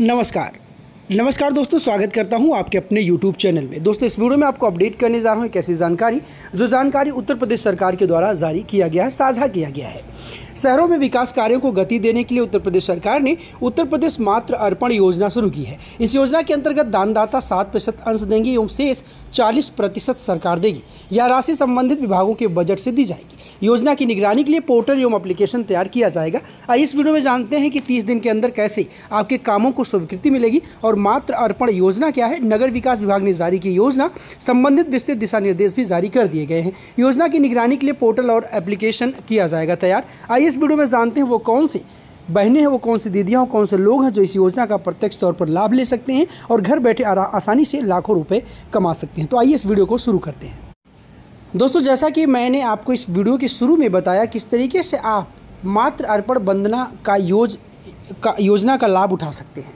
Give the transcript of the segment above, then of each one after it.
नमस्कार. नमस्कार दोस्तों, स्वागत करता हूँ आपके अपने YouTube चैनल में। दोस्तों, इस वीडियो में आपको अपडेट करने जा रहा हूँ एक ऐसी जानकारी, जो जानकारी उत्तर प्रदेश सरकार के द्वारा जारी किया गया है, साझा किया गया है। शहरों में विकास कार्यों को गति देने के लिए उत्तर प्रदेश सरकार ने उत्तर प्रदेश मात्र अर्पण योजना शुरू की है। इस योजना के अंतर्गत दानदाता सात प्रतिशत अंश देंगे एवं शेष चालीस प्रतिशत सरकार देगी यह राशि संबंधित विभागों के बजट से दी जाएगी। योजना की निगरानी के लिए पोर्टल एवं एप्लीकेशन तैयार किया जाएगा। इस वीडियो में जानते हैं कि तीस दिन के अंदर कैसे आपके कामों को स्वीकृति मिलेगी और मात्र अर्पण योजना क्या है? नगर विकास विभाग ने जारी की योजना, संबंधित विस्तृत दिशा निर्देश भी जारी कर दिए गए हैं। योजना की निगरानी के लिए पोर्टल और एप्लीकेशन किया जाएगा तैयार। आइए इस वीडियो में जानते हैं वो कौन सी बहनें हैं, वो कौन सी दीदियाँ हो, कौन से लोग हैं जो इस योजना का प्रत्यक्ष तौर पर लाभ ले सकते हैं और घर बैठे आसानी से लाखों रुपए कमा सकते हैं। तो आइए इस वीडियो को शुरू करते हैं। दोस्तों, जैसा कि मैंने आपको इस वीडियो के शुरू में बताया, किस तरीके से आप मात्र अर्पण वंदना का योज का योजना का लाभ उठा सकते हैं।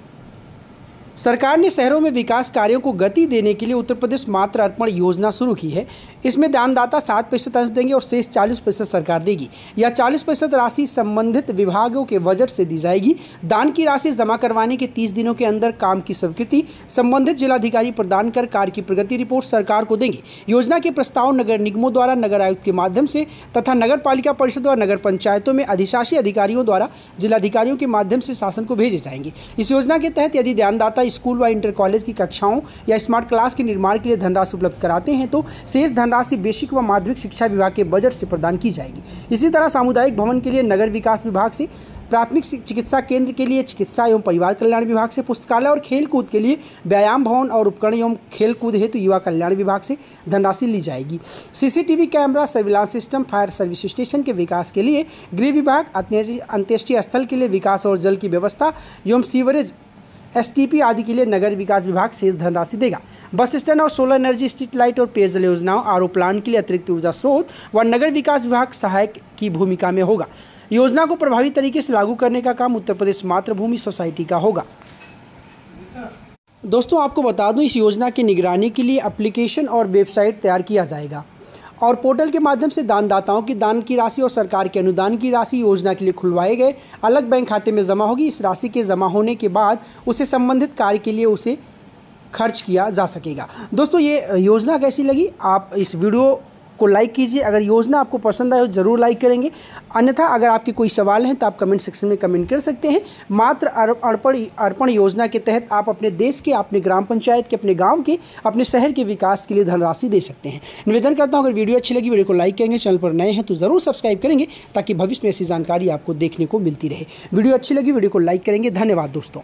सरकार ने शहरों में विकास कार्यों को गति देने के लिए उत्तर प्रदेश मात्र अर्पण योजना शुरू की है। इसमें दानदाता सात प्रतिशत अंश देंगे और शेष चालीस प्रतिशत सरकार देगी। यह चालीस प्रतिशत राशि संबंधित विभागों के बजट से दी जाएगी। दान की राशि जमा करवाने के तीस दिनों के अंदर काम की स्वीकृति संबंधित जिलाधिकारी प्रदान कर कार्य की प्रगति रिपोर्ट सरकार को देंगे। योजना के प्रस्ताव नगर निगमों द्वारा, नगर आयुक्त के माध्यम से तथा नगर पालिका परिषद और नगर पंचायतों में अधिशासी अधिकारियों द्वारा जिलाधिकारियों के माध्यम से शासन को भेजे जाएँगे। इस योजना के तहत यदि दानदाता स्कूल व इंटर कॉलेज की कक्षाओं या स्मार्ट क्लास के निर्माण के लिए धनराशि उपलब्ध कराते हैं तो शेष धनराशि बेसिक व माध्यमिक शिक्षा विभाग के बजट से प्रदान की जाएगी। इसी तरह सामुदायिक भवन के लिए नगर विकास विभाग से, प्राथमिक चिकित्सा केंद्र के लिए चिकित्सा एवं परिवार कल्याण विभाग से पुस्तकालय और खेल कूद के लिए व्यायाम भवन और उपकरण एवं खेलकूद हेतु युवा कल्याण विभाग से धनराशि ली जाएगी। CCTV camera, surveillance system, fire service station के विकास के लिए गृह विभाग अंत्येष्टि स्थल के लिए विकास और जल की व्यवस्था एवं सीवरेज एसटीपी आदि के लिए नगर विकास विभाग शेष धनराशि देगा। बस स्टैंड और सोलर एनर्जी, स्ट्रीट लाइट और पेयजल योजनाओं, आर प्लांट के लिए अतिरिक्त ऊर्जा स्रोत व नगर विकास विभाग सहायक की भूमिका में होगा। योजना को प्रभावी तरीके से लागू करने का काम उत्तर प्रदेश मातृभूमि सोसाइटी का होगा। दोस्तों, आपको बता दूँ, इस योजना की निगरानी के लिए एप्लीकेशन और वेबसाइट तैयार किया जाएगा। और पोर्टल के माध्यम से दानदाताओं की दान की राशि और सरकार के अनुदान की राशि योजना के लिए खुलवाए गए अलग बैंक खाते में जमा होगी। इस राशि के जमा होने के बाद उसे संबंधित कार्य के लिए उसे खर्च किया जा सकेगा। दोस्तों, ये योजना कैसी लगी? आप इस वीडियो को लाइक कीजिए। अगर योजना आपको पसंद आए तो ज़रूर लाइक करेंगे। अन्यथा, अगर आपके कोई सवाल हैं तो आप कमेंट सेक्शन में कमेंट कर सकते हैं। मात्र अर्पण अर्पण योजना के तहत आप अपने देश के, अपने ग्राम पंचायत के, अपने गाँव के, अपने शहर के विकास के लिए धनराशि दे सकते हैं। निवेदन करता हूँ, अगर वीडियो अच्छी लगी, वीडियो को लाइक करेंगे, चैनल पर नए हैं तो ज़रूर सब्सक्राइब करेंगे, ताकि भविष्य में ऐसी जानकारी आपको देखने को मिलती रहे। वीडियो अच्छी लगी, वीडियो को लाइक करेंगे। धन्यवाद, दोस्तों।